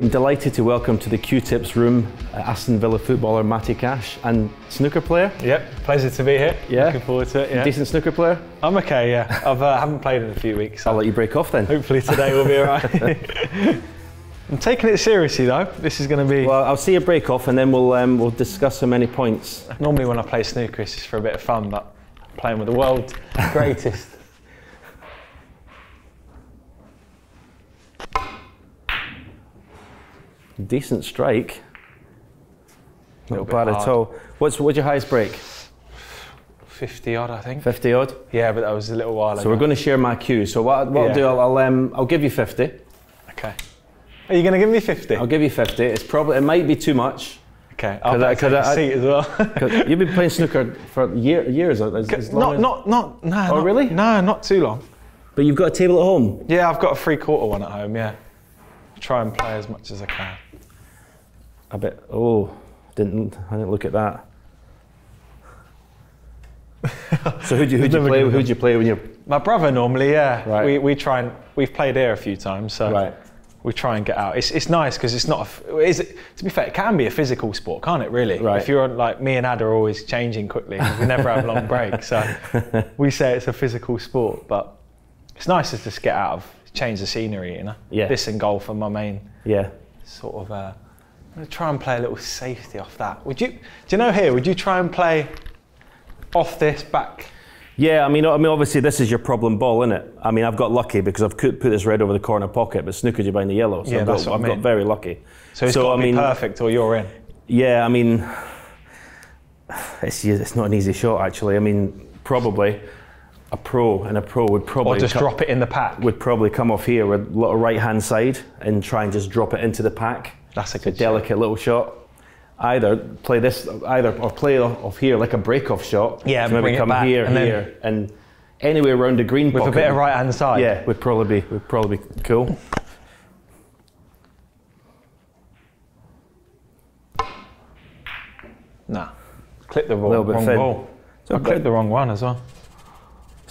I'm delighted to welcome to the Cue Tips room uh, Aston Villa footballer Matty Cash and snooker player. Yep, pleasure to be here. Yeah. Looking forward to it. Yeah. Decent snooker player. I'm okay, yeah. I've, uh, haven't played in a few weeks. So I'll let you break off then. hopefully today will be alright. I'm taking it seriously though. This is going to be. Well, I'll see you break off and then we'll um, we'll discuss so many points. normally when I play snooker, it's just for a bit of fun, but I'm playing with the world's greatest. Decent strike. Not bad at all. What's what's your highest break? 50 odd, I think. 50 odd. Yeah, but that was a little while ago. So we're going to share my cues. So what, what I'll do, I'll I'll, um, I'll give you 50. Okay. Are you going to give me 50? I'll give you 50. It's probably it might be too much. Okay, I'll I- I, take a I- seat as well. You've been playing snooker for year, years. As, as long not, as- not, not, no. Oh, not- really? No, not too long. But you've got a table at home. Yeah, I've got a three quarter one at home, yeah. Try and play as much as I can. I bit. Oh, didn't I didn't look at that. so who'd you who'd you play? Who'd you play when you're My brother normally, yeah. Right. We, we try and we've played here a few times, so Right. we try and get out. It's, it's nice because it's not. A, is it, to be fair, it can be a physical sport, can't it? Really. Right. If you're on, like me and Ad are always changing quickly. We never have long breaks, so we say it's a physical sport, but it's nice to just get out of change the scenery. You know. Yeah. This and golf are my main yeah? sort of. Uh, I'm gonna try and play a little safety off that. Would you? Do you know here? Would you try and play off this back? Yeah, I mean, I mean, obviously this is your problem ball, isn't it? I mean, I've got lucky because I've put put this red over the corner pocket, but snookered you behind the yellow. So Yeah, I've, that's got, what I I've got mean. very lucky. So it's So, got to I be mean- perfect, or you're in. Yeah, I mean, it's it's not an easy shot actually. I mean, probably a pro and a pro would probably Or just drop it in the pack. would probably come off here with a little right hand side and try and just drop it into the pack. That's a It's a delicate little shot. Either play this, either or play off here like a break off shot. Yeah, so maybe come back here, and then- here, and anywhere around the green with a bit of right hand side. Yeah, would probably be would probably be cool. Nah. Clip the wrong, wrong ball. I clipped the wrong one as well.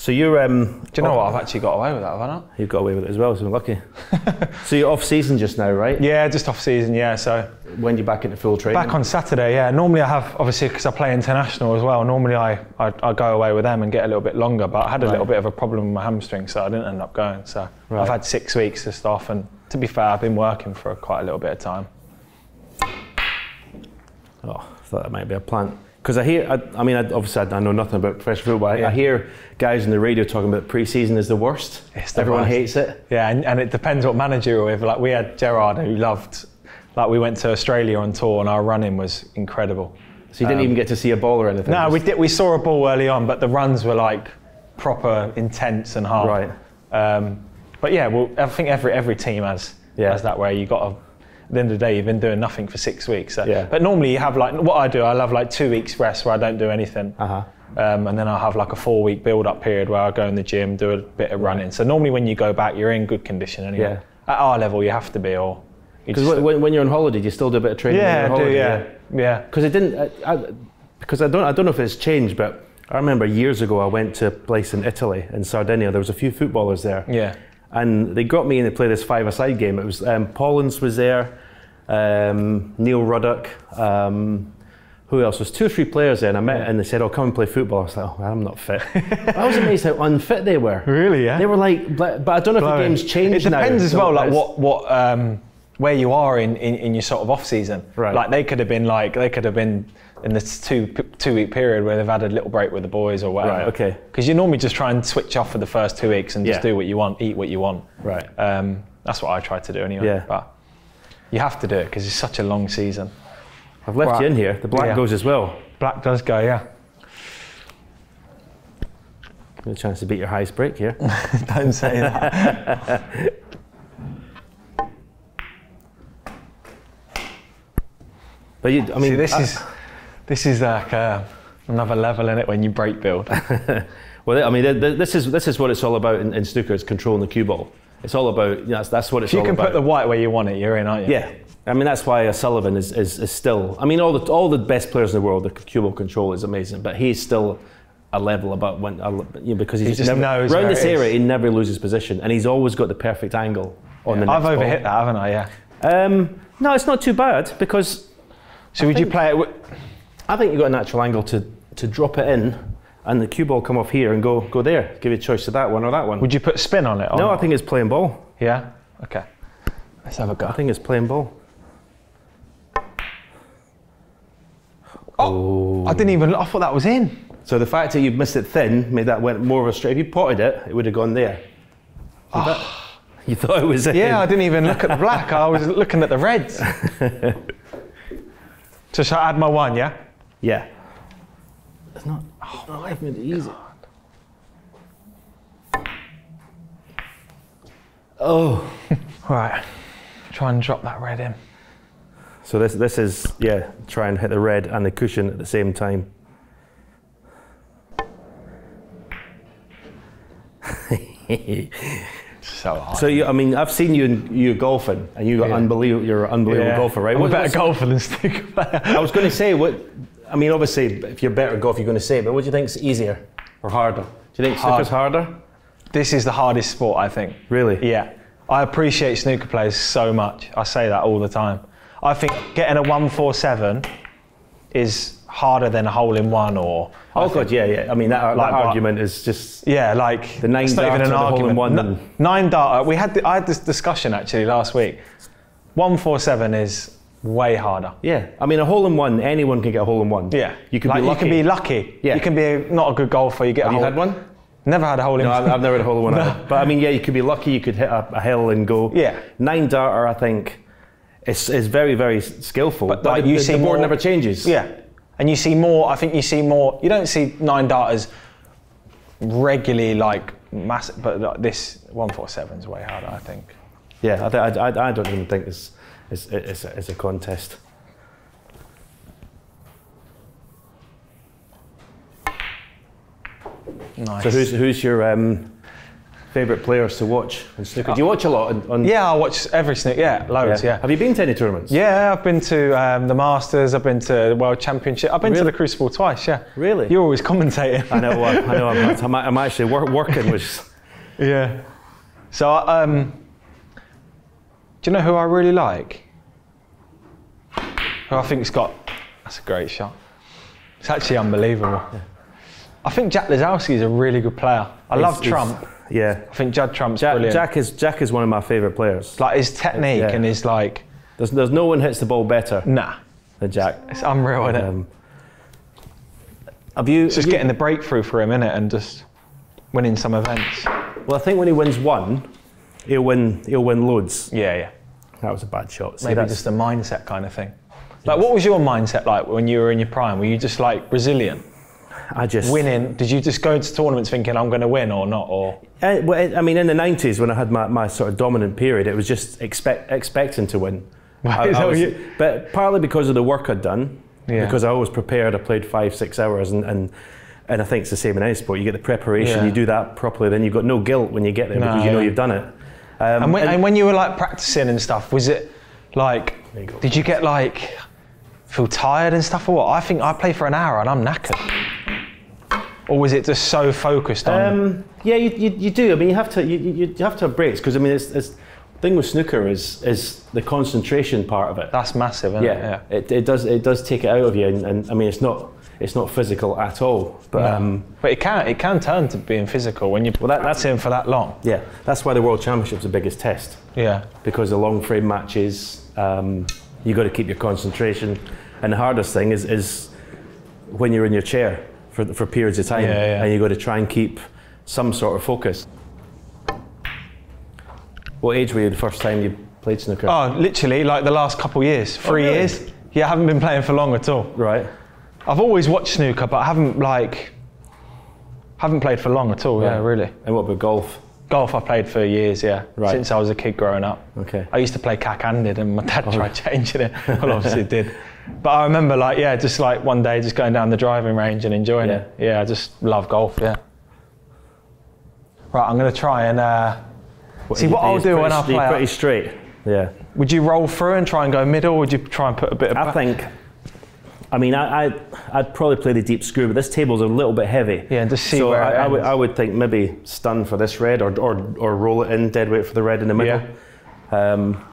So you're um, Do you know what? I've actually got away with that, haven't I not? you've got away with it as well. So we're lucky. so you're off season just now, right? Yeah, just off season. Yeah, so When you back into full training? back on Saturday. Yeah, normally I have obviously because I play international as well. Normally I, I I go away with them and get a little bit longer, but I had a little bit of a problem with my hamstring, so I didn't end up going. So Right. I've had six weeks just off, and to be fair, I've been working for quite a little bit of time. Oh, I thought that might be a plant. Because I hear, I, I mean, I, obviously I, I know nothing about professional football. I, Yeah. I hear guys on the radio talking about pre-season is the worst. The Everyone worst. hates it. Yeah, and, and it depends what manager you're with. Like we had Gerard who loved. Like we went to Australia on tour, and our running was incredible. So you didn't even get to see a ball or anything. Um, No, we did. We saw a ball early on, but the runs were like proper intense and hard. Right. Um, but yeah, well, I think every every team has Yeah. has that where you got to. At the end of the day, you've been doing nothing for six weeks. So. Yeah. But normally you have like what I do. I love like two weeks rest where I don't do anything. Uh-huh. Um, and then I'll have like a four week build up period where I go in the gym, do a bit of running. So normally when you go back, you're in good condition anyway. Yeah. At our level, you have to be, or Because when, when you're on holiday, do you still do a bit of training? yeah, do, yeah, yeah. Because it didn't. I, I, because I don't. I don't know if it's changed, but I remember years ago I went to a place in Italy in Sardinia. There was a few footballers there. Yeah. And they got me in to play this five-a-side game. It was um, Pollins was there, um, Neil Ruddock. Um, who else? There was two or three players there, and I met, and they said, "Oh, come and play football." I was like, "Oh, I'm not fit." I was amazed how unfit they were. Really, yeah. They were like, but, I don't know if the game's changed It now. depends as so well, like what what um, where you are in, in, in your sort of off season. Right. Like they could have been like they could have been in this two two week period where they've had a little break with the boys or whatever. Right, okay. Because you normally just try and switch off for the first two weeks and just Yeah. do what you want, eat what you want. Right. Um, that's what I try to do anyway. Yeah. But you have to do it because it's such a long season. I've left Right. you in here. The black Yeah. goes as well. Black does go, yeah. Me chance to beat your highest break here. Don't say that. But you, I mean, See, this I- is this is like uh, another level in it when you break build. well, I mean, th- th- this is this is what it's all about in, in snooker. It's controlling the cue ball. It's all about. You know, that's, that's what it's all If you all can about. put the white where you want it, you're in, aren't you? Yeah, I mean that's why Sullivan is, is, is still. I mean all the all the best players in the world, the cue ball control is amazing, but he's still a level above when you know, because he's He just never, knows around this is. area he never loses position, and he's always got the perfect angle on the next I've overhit ball. that, haven't I? Yeah. Um, no, it's not too bad because So would you play it? I think you've got a natural angle to, to drop it in and the cue ball come off here and go go there. Give you a choice of that one or that one. would you put spin on it? or no, I think it's playing ball. Yeah. Okay. Let's have a go. I think it's playing ball. Oh, I didn't even. I thought that was in. So the fact that you missed it thin made that went more of a straight. If you potted it, it would have gone there. Ah. You, bet- you thought it was in. Yeah, I didn't even look at the black. I was looking at the reds. so shall I add my one? Yeah. Yeah. It's not. Oh, I've made it easy. Oh. Right. Try and drop that red in. So this this is yeah. Try and hit the red and the cushion at the same time. So hard. So you, I mean, I've seen you you golfing, and you got Yeah. unbelievable. You're an unbelievable golfer, right? I'm a What- better golfer than snooker player. I was going to say what. I mean, obviously, if you're better at golf, you're going to say, it, but what do you think is easier or harder? Do you think Hard. snooker's harder? This is the hardest sport, I think. Really? Yeah. I appreciate snooker players so much. I say that all the time. I think getting a 147 is harder than a hole in one or. Oh god, yeah, yeah. I mean, that, that Like what? argument is just. Yeah, like The nine it's not even an or the hole in argument. one N- nine dart. Uh, we had the, I had this discussion actually last week. One four seven is way harder. Yeah, I mean, a hole in one, anyone can get a hole in one. Yeah, you can like, be lucky. You can be lucky. Yeah. you can be a, not a good golfer. You get Have a you hole. had one? Never had a hole in. One. No, I've, I've never had a hole in one. either. But I mean, yeah, you could be lucky. You could hit a, a hill and go. Yeah. Nine darter, I think, is is very very skillful. But, like, you the- see the board more- never changes. Yeah, and you see more. I think you see more. You don't see nine darters regularly like massive, but like this one four way harder. I think. yeah. I, th- I, I, I don't even think it's it's, it's, it's a contest. Nice. So who's who's your um, favourite players to watch in snooker? Do you watch a lot on? on yeah, I watch every snooker. Yeah, loads. Yeah. Have you been to any tournaments? Yeah, I've been to um, the Masters. I've been to the World Championship. I've been to the Crucible twice. Yeah. Really? You're always commentating. I know. I know. I'm, I'm, I'm actually wor- working with. yeah. So, um, do you know who I really like? Who I think's got. That's a great shot. It's actually unbelievable. I think Jack Lisowski is a really good player. I love He's- he's- Trump. Yeah. I think Judd Trump's Jack, brilliant. Jack is Jack is one of my favourite players. like his technique Yeah. and his like, There's, there's no one hits the ball better nah, than Jack. it's unreal, isn't it? Um, have you? It's just you- getting the breakthrough for him, innit? And just winning some events. Well, I think when he wins one, he'll win. He'll win loads. Yeah, yeah. That was a bad shot. See, Maybe that's- just a mindset kind of thing. Like, what was your mindset like when you were in your prime? Were you just like resilient, I just winning? Did you just go into tournaments thinking I'm going to win or not? Or Uh, well, I mean, in the '90s when I had my, my sort of dominant period, it was just expect, expecting to win. I- Is I that what was- you- but partly because of the work I'd done, Yeah. because I always prepared. I played five, six hours, and, and and I think it's the same in any sport. You get the preparation, Yeah. you do that properly, then you've got no guilt when you get there No, because you know yeah. you've done it. Um, and when, and when you were like practicing and stuff, was it like? Did you get like feel tired and stuff or what? I think I play for an hour and I'm knackered. Or was it just so focused on? Um, yeah, you, you, you do. I mean, you have to you, you, have to have breaks because I mean, it's, it's the thing with snooker is is the concentration part of it. That's massive, isn't yeah, it? It, it does it does take it out of you, and, and I mean, it's not it's not physical at all. But Yeah. um, but it can it can turn to being physical when you well that- that's in for that long. yeah, that's why the World Championship's the biggest test Yeah. because the long frame matches, um, you got to keep your concentration, and the hardest thing is is when you're in your chair for for periods of time, Yeah, yeah. and you got to try and keep some sort of focus. What age were you the first time you played snooker? Oh, literally like the last couple of years, three Oh, really? years. Yeah, I haven't been playing for long at all. Right. I've always watched snooker, but I haven't like haven't played for long at all. Yeah, Right. really. And what about golf? Golf I played for years. Yeah, Right. since I was a kid growing up. Okay. I used to play cack-handed, and my Oh. dad tried changing it. Well, obviously it did. But I remember, like, yeah, just like one day, just going down the driving range and enjoying Yeah. it. Yeah, I just love golf. Yeah. Right, I'm gonna try and. Uh, See, what I'll do when I play pretty straight. Yeah. would you roll through and try and go middle, or would you try and put a bit of? I think. I mean, I, I, would probably play the deep screw, but this table's a little bit heavy. Yeah, and just see so where I, I, would, I would think maybe stun for this red or, or, or roll it in dead weight for the red in the middle. Yeah. Um,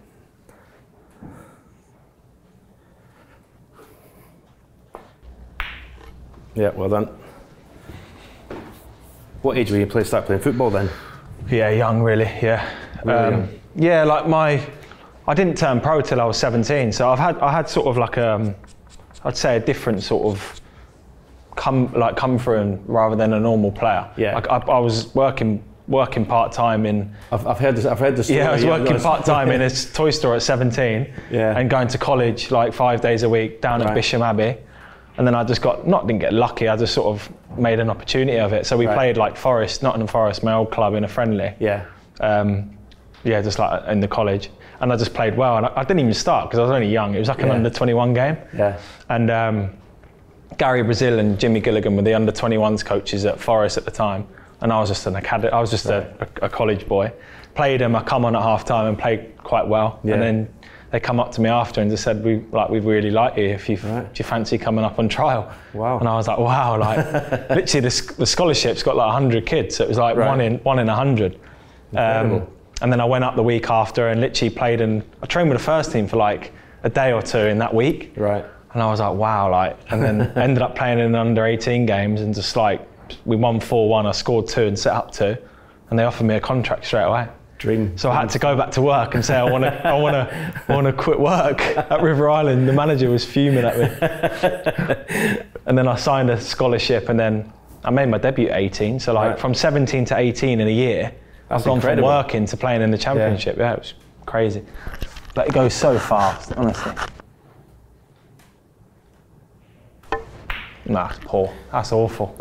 yeah, well done. What age were you play, start playing football then? Yeah, young really, yeah. Really um, young. Yeah, like my, I didn't turn pro till I was 17, so I've had, I had sort of like a, I'd say a different sort of come like come through rather than a normal player. Yeah. Like I, I was working working part time in I've, I've heard this. I've heard this. story. yeah, I was working part time in a toy store at 17 Yeah. and going to college like five days a week down Right. at Bisham Abbey. And then I just got, not didn't get lucky, I just sort of made an opportunity of it. So we Right. played like Forest, Nottingham Forest, my old club in a friendly. Yeah. Um, yeah, just like in the college. And I just played well. And I, I didn't even start because I was only young. It was like an Yeah. under 21 game. Yeah. And um, Gary Brazil and Jimmy Gilligan were the under 21s coaches at Forest at the time, and I was just an academy. I was just a, a, a college boy. Played them. I come on at half time and played quite well. Yeah. And then they come up to me after and just said, "We like we really like you. If you Right. do you fancy coming up on trial?" Wow. And I was like, "Wow!" Like literally, the, the scholarship's got like 100 kids, so it was like Right. one in one in 100. Incredible. And then I went up the week after and literally played and I trained with the first team for like a day or two in that week. Right. And I was like, wow, like, and then ended up playing in under 18 games and just like, we won 4 1, I scored two and set up two, and they offered me a contract straight away. Dream. So I had to go back to work and say, I want to, I want to, I want to quit work at River Island. The manager was fuming at me. and then I signed a scholarship and then I made my debut at 18. So like Right. from 17 to 18 in a year, That's I've gone incredible. from working to playing in the championship. Yeah. it was crazy. But it goes so fast, honestly. Nah, poor. That's awful.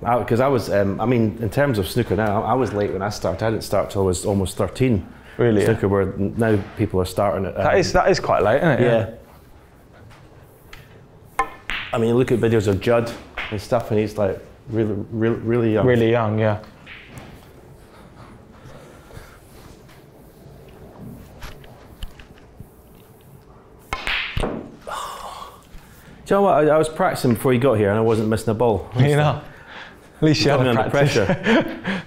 Because I, was, um, I mean, in terms of snooker now, I, I was late when I started. I didn't start till I was almost 13. Really, yeah? Snooker, where now people are starting at. That is that is quite late, isn't it? Yeah. I mean, you look at videos of Judd and stuff, and he's like really, really, really young. Really young, yeah. You know what? I, I was practicing before you got here, and I wasn't missing a ball. You know, at least you Got had me under pressure.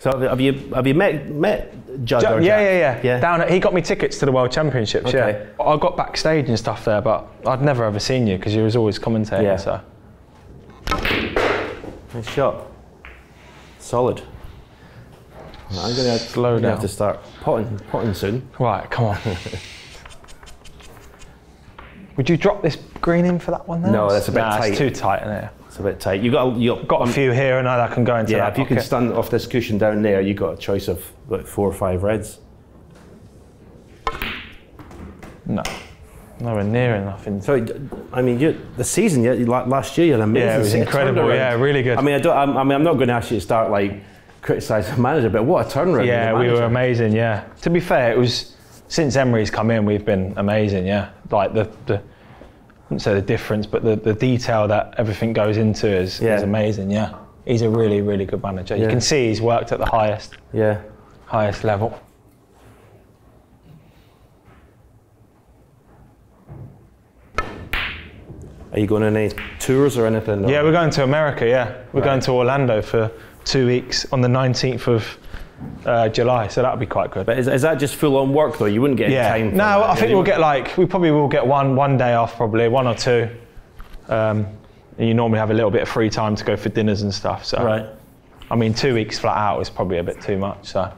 so have- you have you met met Judd? Yeah, yeah, yeah, yeah. Down, at, he got me tickets to the World Championships. Okay. Yeah, I got backstage and stuff there, but I'd never ever seen you because you was always commentating. Yeah. So Nice shot. Solid. I'm gonna Slow down. have to start potting potting soon. right, come on. Would you drop this green in for that one? There? No, that's a bit nah, tight. It's too tight in there. It's a bit tight. You got you got, Got a um, few here, and I can go into Yeah, that. if you can pocket. stand off this cushion down there, you got a choice of like four or five reds. No, nowhere near enough. In So, I mean, you, the season you, last year, you're amazing. Yeah, it was incredible. Yeah, really good. I mean, I, don't, I'm- I mean, I'm not going to ask you to start like criticising the manager, but what a turnaround! Yeah, we were amazing. Yeah. To be fair, it was since Emery's come in, we've been amazing. Yeah, like the the I wouldn't say the difference, but the, the detail that everything goes into is, Yeah. is amazing. Yeah, he's a really really good manager. You can see he's worked at the highest Yeah. highest level. Are you going on any tours or anything? or- Yeah, we're going to America. Yeah, we're Right. going to Orlando for two weeks on the 19th of uh, July, so that'll be quite good. But is, is that just full on work though? You wouldn't get yeah. time. For no, that, I think we'll get like we probably will get one one day off, probably one or two. Um, and you normally have a little bit of free time to go for dinners and stuff. So, Right. I mean, two weeks flat out is probably a bit too much. So,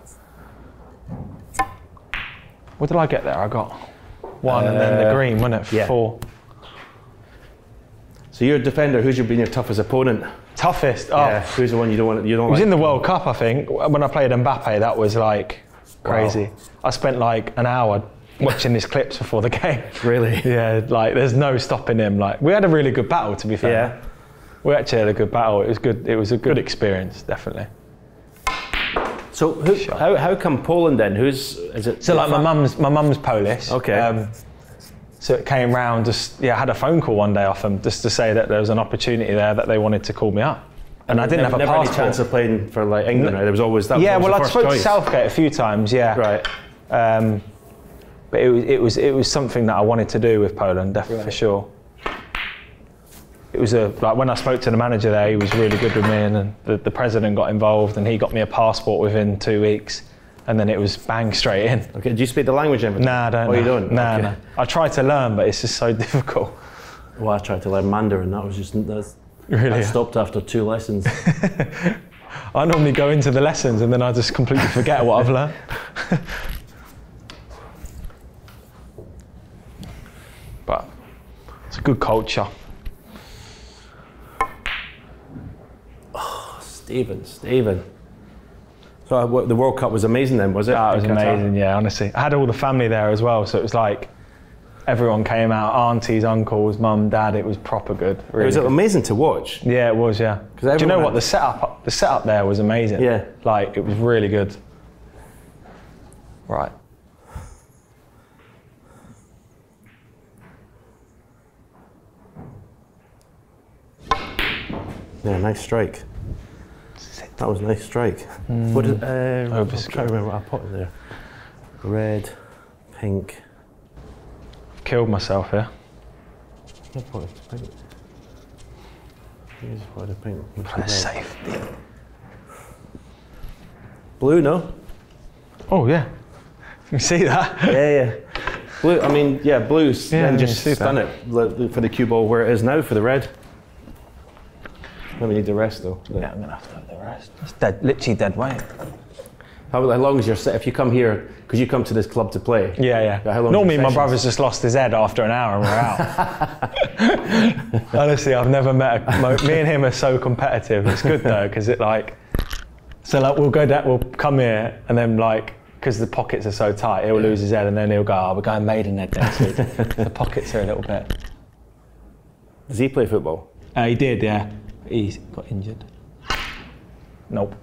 what did I get there? I got one, and then the Uh, green, wasn't it? yeah. Four. So you're a defender. Who's your been your toughest opponent? Toughest. Oh, Yeah. Who's the one you don't want? You don't It was like? in the World Cup, I think. When I played Mbappe, that was like crazy. I spent like an hour watching his clips before the game. really? Yeah, like there's no stopping him. Like we had a really good battle, to be fair. Yeah. We actually had a good battle. It was good. It was a good experience, definitely. So who, how how come Poland then? Who's is it? So like my mum's my mum's Polish. Okay. Um, so it came round. Just yeah, I had a phone call one day off them just to say that there was an opportunity there that they wanted to call me up, and I didn't never, have a never any passport. chance of playing for like England. Right? There was always that. yeah, well, I spoke to. Southgate a few times. Yeah. Right. Um, but it was it was it was something that I wanted to do with Poland, definitely for sure. It was a like when I spoke to the manager there, he was really good with me, and the, the president got involved, and he got me a passport within two weeks, and then it was bang straight in. Okay. Do you speak the language? Then? Nah, I don't. Oh, you know. don't. Nah, Okay. nah. I tried to learn, but it's just so difficult. Well, I tried to learn Mandarin. That was just that's, Really? I stopped after two lessons. I normally go into the lessons and then I just completely forget what I've learned. but it's a good culture. Oh, Stephen, Stephen. So the World Cup was amazing then, was it? That was amazing, yeah, honestly. I had all the family there as well, so it was like everyone came out aunties, uncles, mum, dad. It was proper good. It was good. amazing to watch. Yeah, it was. yeah. Do you know what the setup? The setup there was amazing. Yeah. Like it was really good. Right. Yeah, nice strike. That was a nice strike. What did, uh, I'm Overskill. trying to remember what I put in there. Red, pink. Killed myself here. I put it pink. Here's what I pink. The That's safe. Blue, no? Oh yeah. You see that? yeah, yeah. Blue. I mean, yeah, blue's Yeah, then just that. it for the cue ball where it is now for the red. We need the rest though. Yeah, I'm gonna have to have the rest. It's dead, literally dead weight. How, how long is your set? If you come here, because you come to this club to play. Yeah, yeah. How long Normally, my brother's just lost his head after an hour and we're out. Honestly, I've never met a. Me and him are so competitive. It's good though, because it like. So like we'll go down, we'll come here, and then like because the pockets are so tight, he'll lose his head, and then he'll go, "Oh, we're going Maidenhead next week." the pockets are a little bit. Does he play football? Uh, he did, yeah. He got injured. Nope.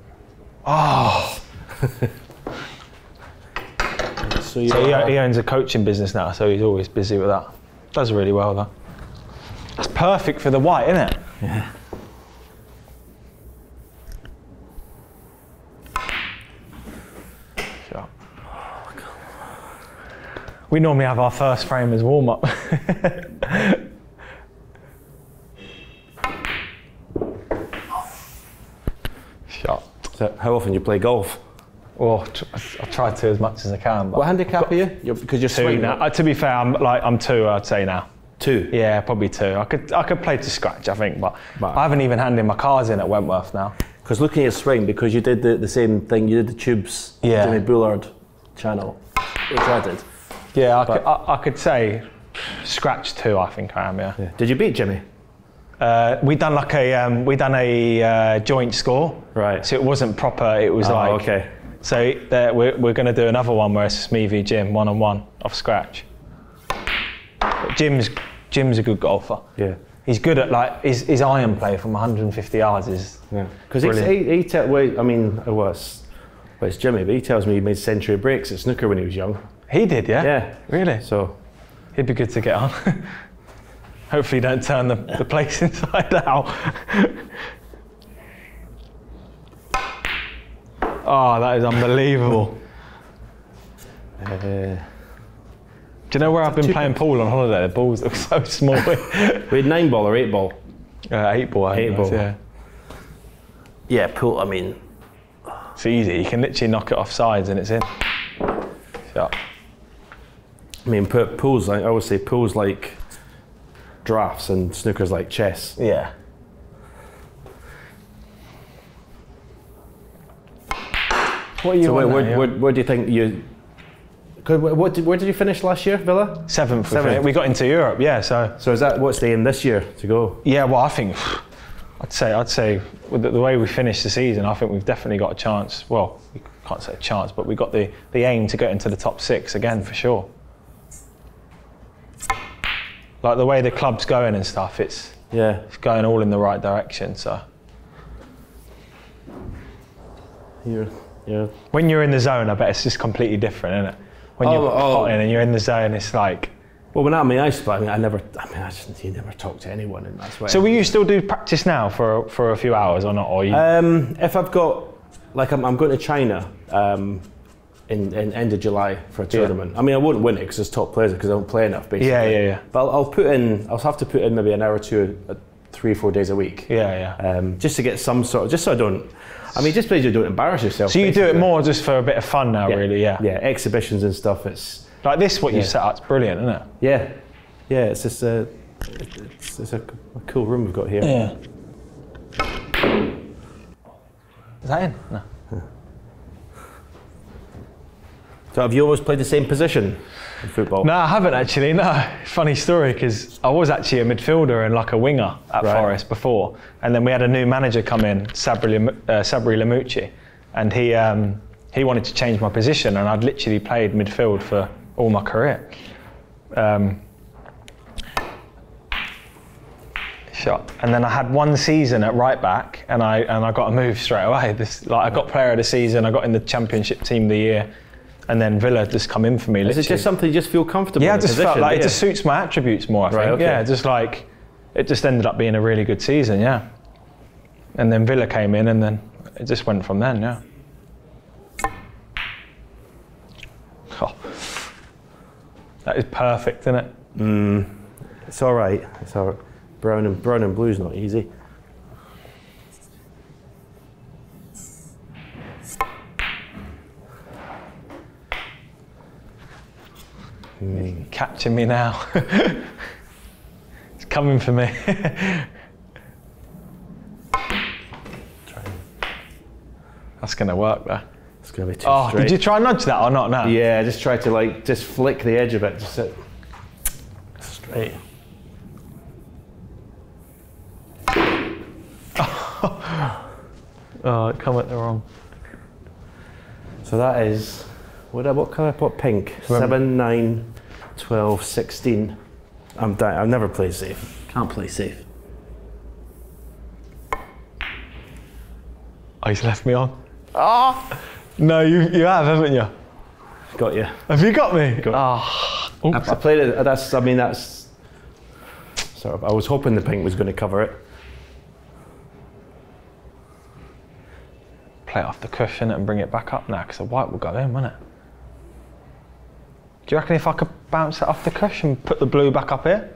Ah. So you. So he, he owns a coaching business now, so he's always busy with that. Does really well though. That's perfect for the white, isn't it? Yeah. We normally have our first frame as warm up. Shot. So how often do you play golf? Oh, I try to as much as I can. But What handicap are you? You're, because you're two swinging now. Uh, to be fair, I'm like I'm two. I'd say now. Two. Yeah, probably two. I could I could play to scratch, I think, but But- I haven't even handed my cards in at Wentworth now. Because looking at your swing, because you did the, the same thing, you did the tubes, Yeah. Jimmy Bullard channel, which I did. Yeah, I, But- could, I, I could say scratch two. I think I am. Yeah. Did you beat Jimmy? Uh, we done like a um, we done a uh, joint score. Right. So it wasn't proper. It was Oh, like okay. So there, we're, we're going to do another one where it's me v Jim one on one off scratch. But Jim's Jim's a good golfer. Yeah. He's good at like his, his iron play from 150 yards is Yeah. Because he, he, tell, well, I mean, it was, well, it's Jimmy, but he tells me he made century breaks at snooker when he was young. he did yeah Yeah. really So, he'd be good to get on. Hopefully, don't turn the, the place inside out. oh, that is unbelievable. uh, Do you know where I've been playing pool on holiday? The balls look so small. we had nine ball or eight ball. uh, eight ball, I Eight ball. yeah. Yeah, pool, I mean, It's easy. You can literally knock it off sides and it's in. Shot. I mean, pools, I always say pools like drafts and snooker's like chess. Yeah. What are you So where, where, where, where do you think you? wh- what did, where did you finish last year, Villa? Seventh. we Seventh. We got into Europe, yeah. So So is that, what's the aim this year to go? yeah, well, I think I'd say I'd say with the, the way we finished the season, I think we've definitely got a chance. Well, we can't say a chance, but we got the the aim to get into the top six again for sure. Like the way the club's going and stuff, it's Yeah. it's going all in the right direction. So You're, you're when you're in the zone, I bet it's just completely different, isn't it? When you're Oh, oh. and you're in the zone, it's like. Well, when I'm in ice, but I mean, I never, I mean, I just you never talk to anyone, and that's why. So will you still do practice now for for a few hours or not? Or you? um, if I've got, like, I'm, I'm going to China um, in, in end of July for a tournament. I mean, I wouldn't win it because it's top players because I don't play enough, basically. yeah, yeah, yeah, But I'll, I'll put in, I'll have to put in maybe an hour or two, uh, three, four days a week, yeah, yeah. um, just to get some sort, of, just so I don't. I mean, just because you don't embarrass yourself. So you do it more just for a bit of fun now, really? Yeah. Yeah, exhibitions and stuff. It's Like this, what you Yeah. set up's brilliant, isn't it? yeah, yeah. It's just uh, It's, it's a, a cool room we've got here. Yeah. Is that in? No. So have you always played the same position in football? No, I haven't actually. No, funny story because I was actually a midfielder and like a winger at Right. Forest before, and then we had a new manager come in, Sabri, uh, Sabri Lamouchi, and he um, he wanted to change my position, and I'd literally played midfield for all my career. Um, shot, and then I had one season at right back, and I and I got a move straight away. This like I got player of the season, I got in the championship team of the year, and then Villa just come in for me. Is it just something you just feel comfortable Yeah, I in the just felt like do it just suits my attributes more. I think. Right, okay. Yeah, just like it just ended up being a really good season. Yeah, and then Villa came in, and then it just went from then. Yeah. Oh. That is perfect, isn't it? Mm. It's all right. It's all right. Brown and brown and blue's not easy. Catching me now. it's coming for me. That's gonna work there. It's gonna be too Oh, straight. did you try and nudge that or not? No. Yeah, I just try to like just flick the edge of it. Just sit straight. Oh, it come at the wrong. So that is what what colour? What pink? Remember- Seven, nine, 12, 16. I'm di- I've never played safe. Can't play safe. Oh, he's left me on. Ah! No, you, you have, haven't you? Got you. Have you got me? Got- Ah. I, I played it. That's. I mean, that's sort of. I was hoping the pink was going to cover it. Play it off the cushion and bring it back up now because the white will go in, won't it? Do you reckon if I could bounce it off the cushion, and put the blue back up here?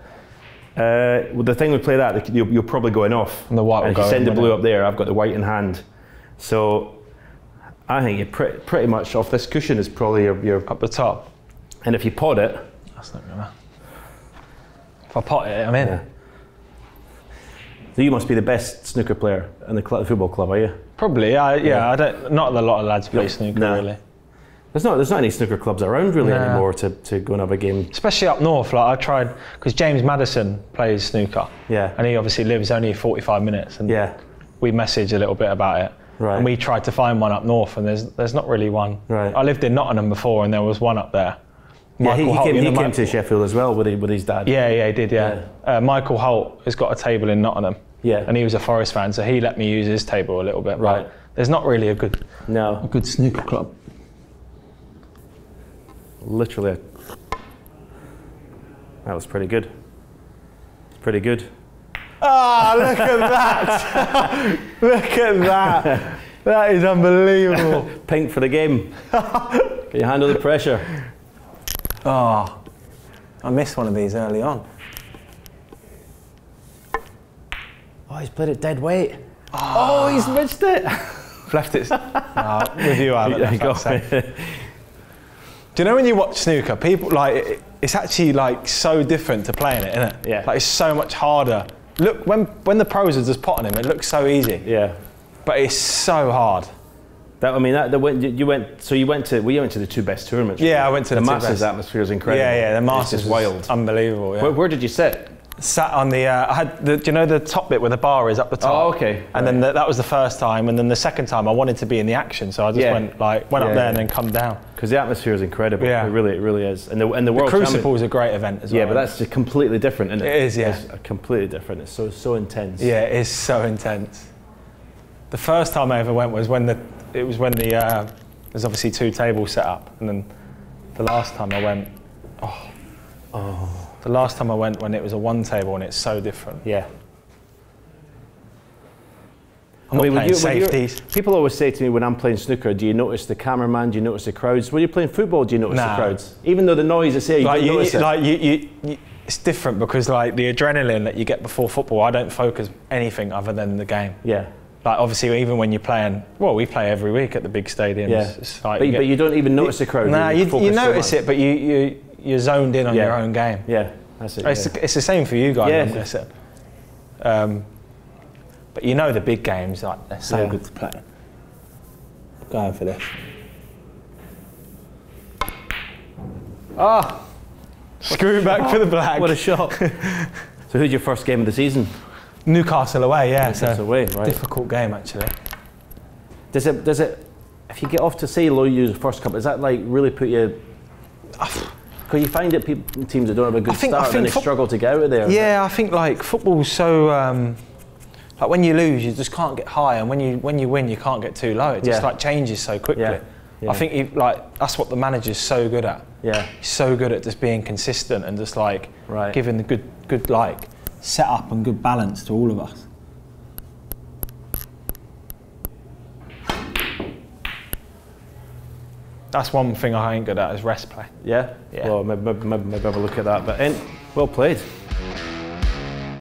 Uh, well, the thing with play that, you'll, you're probably going off. And the white will if go you send the blue won't up there, I've got the white in hand. So I think you're pre- pretty much off this cushion is probably your, your. Up the top. And if you pot it, That's not gonna. If I pot it, I'm in. Yeah. so you must be the best snooker player in the club, football club, are you? Probably, yeah, yeah, Yeah. I don't. Not a lot of lads play No, snooker no. really. There's not. There's not any snooker clubs around really No. anymore to, to go and have a game. Especially up north, like I tried because James Maddison plays snooker, Yeah. and he obviously lives only 45 minutes, and Yeah. we messaged a little bit about it. Right. And we tried to find one up north, and there's there's not really one. Right. I lived in Nottingham before, and there was one up there. Yeah, he, came, he came to Sheffield as well with, he, with his dad. Yeah, yeah, he did. Yeah. Uh, Michael Holt has got a table in Nottingham. Yeah. And he was a Forest fan, so he let me use his table a little bit. Right. There's not really a good No, good snooker club. Literally. a... That was pretty good. It's pretty good. Ah, look at that! look at that! That is unbelievable. Pink for the game. Can you handle the pressure? Oh, I missed one of these early on. Oh, he's played it dead weight. Oh, he's missed it. Left it. no, with you, I haven't There you go. Do you know when you watch snooker, people like it, it's actually like so different to playing it, isn't it? Yeah. Like it's so much harder. Look, when when the pros are just potting him, it looks so easy, yeah. but it's so hard. That I mean, that, that went, you- went. So you went to. We went to the two best tournaments. Yeah, I went to the two Masters. Atmosphere is incredible. Yeah, yeah, the Masters was wild. unbelievable. Yeah. Where, where did you sit? Sat on the, uh, I had the, do you know the top bit where the bar is up the top? Oh, okay. And then the, that was the first time, and then the second time I wanted to be in the action, so I just Yeah. went like went Yeah, up there yeah. and then come down. Because the atmosphere is incredible. Yeah. It really, it really is. And the and the world Crucible is a great event as well. Yeah, but that's just completely different, isn't it? It is, yeah. It's completely different. It's so so intense. Yeah, it is so intense. The first time I ever went was when the it was when the uh, there's obviously two tables set up, and then the last time I went, oh, oh, the last time I went when it was a one table and it's so different. Yeah. I'm I mean, playing you- safeties. People always say to me when I'm playing snooker, do you notice the cameraman? Do you notice the crowds? When you're playing football, do you notice Nah. the crowds? Even though the noise is here, you Like don't you, notice it. like you, you, you, it's different because like the adrenaline that you get before football, I don't focus anything other than the game. yeah. Like obviously, even when you're playing, well, we play every week at the big stadiums. Yeah. Like But, you but you don't even notice the crowd. Nah, you, you notice much. it, but you, you, you're zoned in on Yeah. your own game. Yeah. That's it. It's, yeah. it's the same for you guys. Yeah. Um, but you know the big games, like they're so Yeah. good to play. Going for this. Ah, Screw back for the black. what a shot! so, who's your first game of the season? Newcastle away, yeah. That's So away, right? difficult game actually. Does it? Does it? If you get off to say low use first cup, does that like really put you? Because you find that people, teams that don't have a good think- start, then they struggle to get out of there. Yeah, I think like football's so um, like when you lose, you just can't get high, and when you when you win, you can't get too low. It just Yeah. like changes so quickly. Yeah, yeah. I think he, like that's what the manager's so good at. Yeah. He's so good at just being consistent and just like Right. giving the good good like setup and good balance to all of us. That's one thing I ain't good at is rest play. Yeah. Yeah. Well, maybe, maybe, maybe have a look at that. But in, well played.